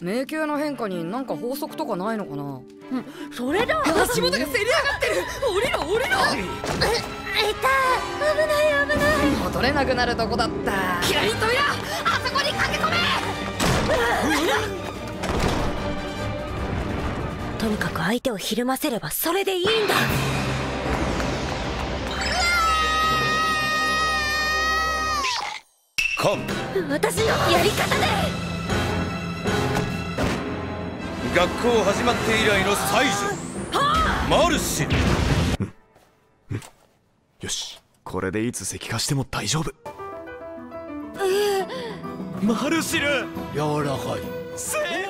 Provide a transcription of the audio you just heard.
迷宮の変化になんか法則とかないのかな？それだ。足元がせり上がってる。降りろ降りろ。えいた危ない危ない戻れなくなるとこだったキラリントやあそこに駆け込めとにかく相手をひるませればそれでいいんだカン私のやり方で学校始まって以来の才女。マルシルよし。これでいつ石化しても大丈夫。マルシル。柔らかい。正